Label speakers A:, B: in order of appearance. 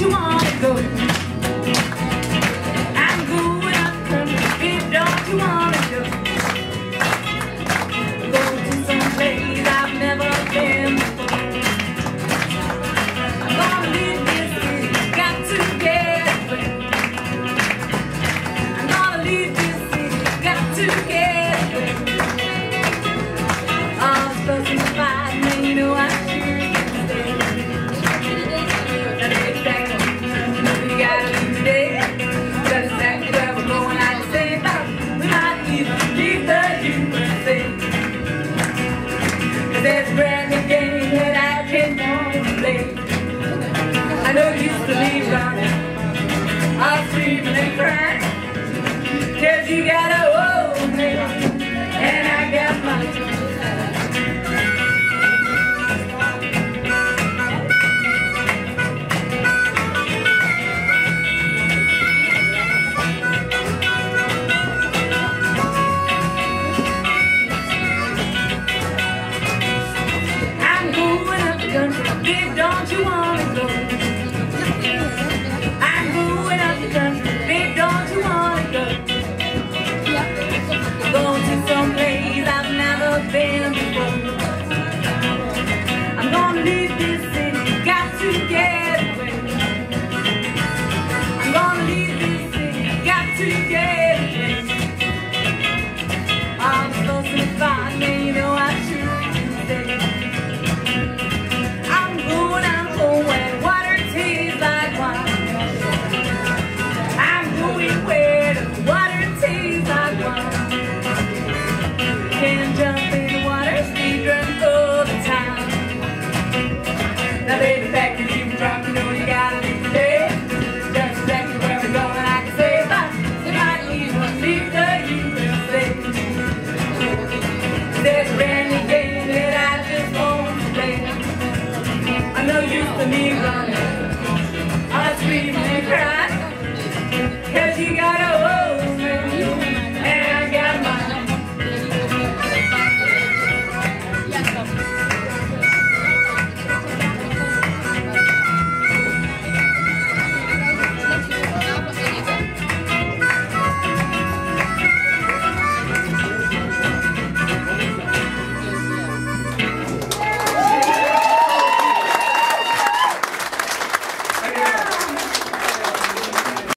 A: you wanna go? Jackson, big don't you wanna go? I'm the country, don't you wanna go? To some place I've never been